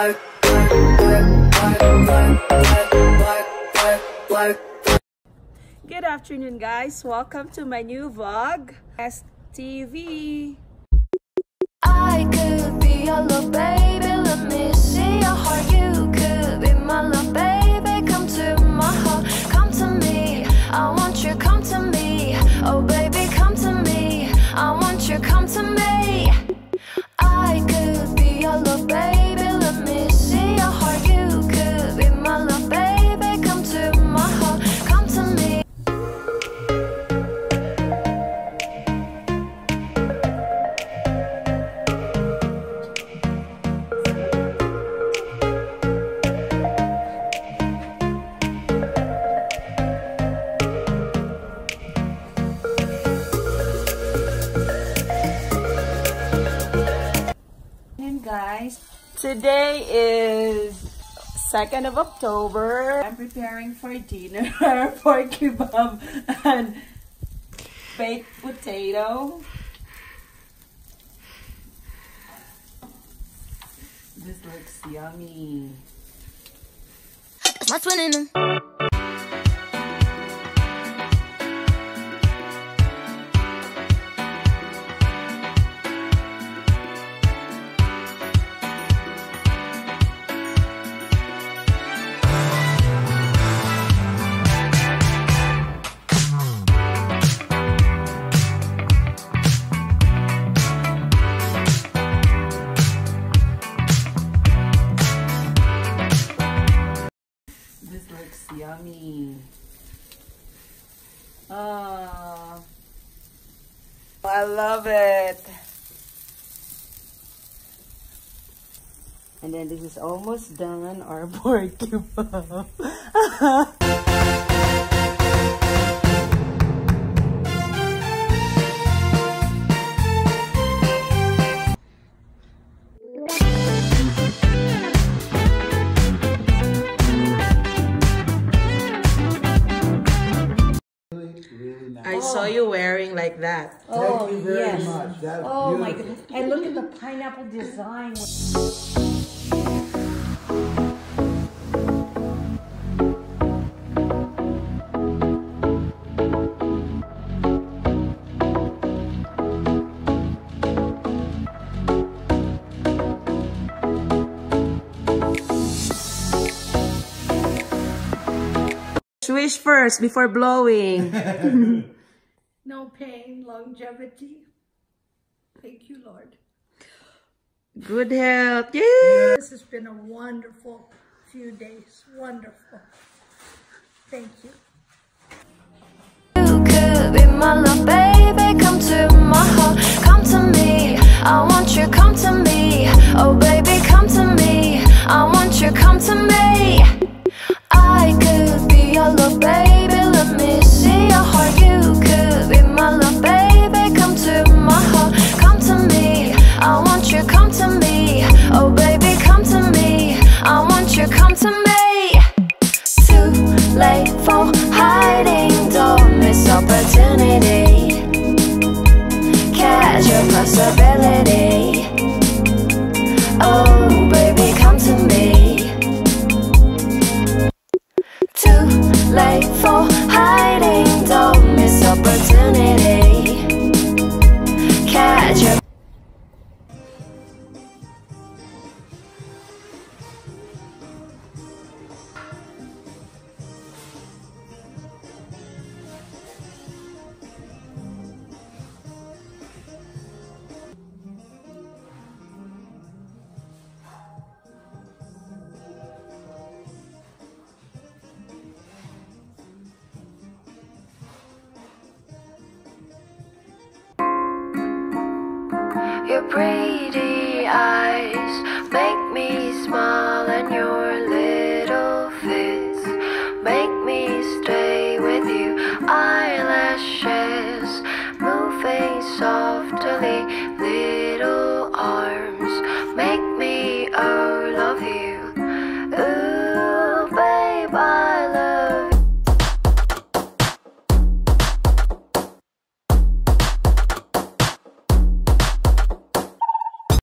Good afternoon, guys. Welcome to my new vlog, STV. I could be love, baby. Today is 2nd of October. I'm preparing for dinner for kebab and baked potato. This looks yummy. My twin in them. Looks yummy. Oh, I love it. And then this is almost done, our pork Oh. saw you wearing like that. Oh, Thank you very much. That's Oh my beautiful. goodness. And look at the pineapple design. Swish first before blowing. No pain, longevity. Thank you, Lord. Good health. Yay! This has been a wonderful few days. Wonderful. Thank you. You could be my love, baby. Come to my heart, come to me. I want you, come to me. Oh, baby, Your pretty eyes. Make me smile, and your little fits. Make me stay with you. Eyelashes moving softly,